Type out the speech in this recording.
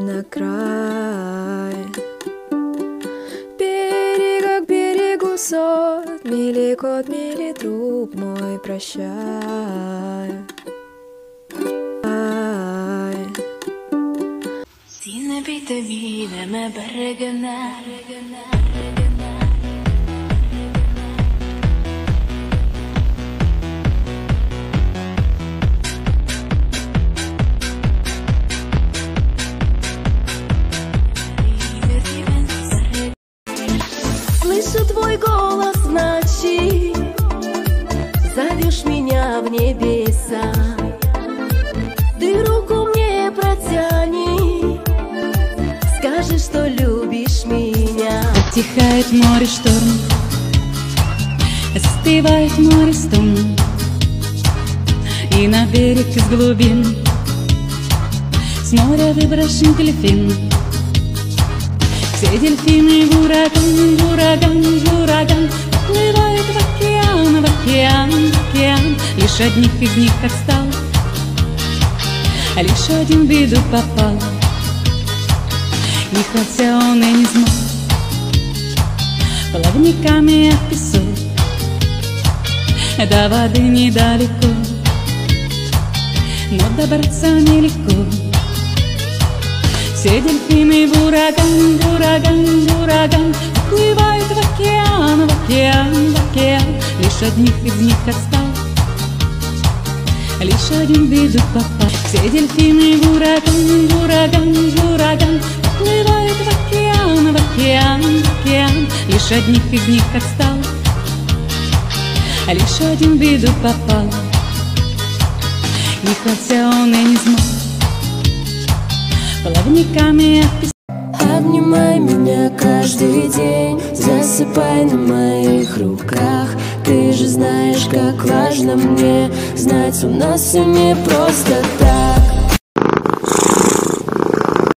на край. Берега к берегу сот Мили кот, мили друг мой, прощай. Ай. Sine bitte wieder med bergene голос ночи. Зовешь меня в небеса. Ты руку мне протяни. Скажи, что любишь меня. Утихает море шторм. Застывает море стон. И на берег из глубин. С моря выброшен дельфин Все дельфины в ураган, в ураган, в ураган Плывают в океан, в океан, в океан. Лишь одних из них отстал. Лишь один в беду попал. И хотя он и не смог Плавниками от песок До воды недалеко Но добраться нелегко Все дельфины в ураган, в ураган, в ураган. Уплывают в океан, в океан, в океан. Лишь одних из них отстал. Лишь один в беду попал Все дельфины в ураган, в ураган, в ураган. Уплывают в океан, в океан, в океан. Лишь одних из них отстал. Лишь один в беду попал И хотя он и не смог Песка Обнимай меня каждый день Засыпай на моих руках. Ты же знаешь, как важно мне Знать, у нас все не просто так